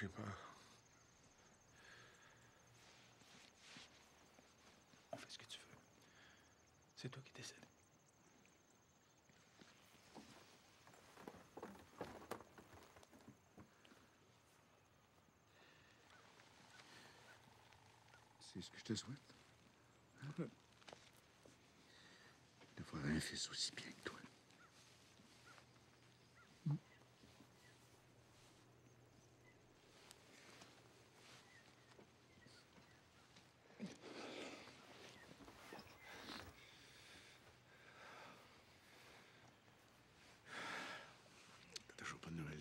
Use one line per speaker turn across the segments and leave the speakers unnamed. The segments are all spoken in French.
J'ai peur.
On fait ce que tu veux. C'est toi qui décides.
C'est ce que je te souhaite. D'avoir un fils aussi bien que toi.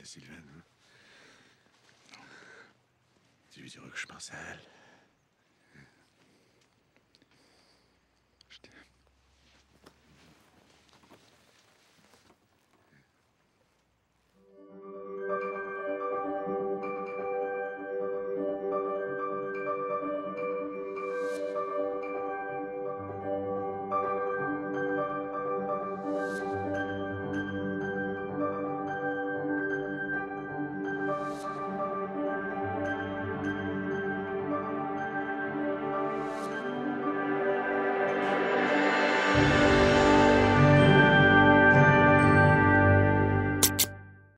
Sylvain, hein?
Tu lui diras que je pense à elle. Bye.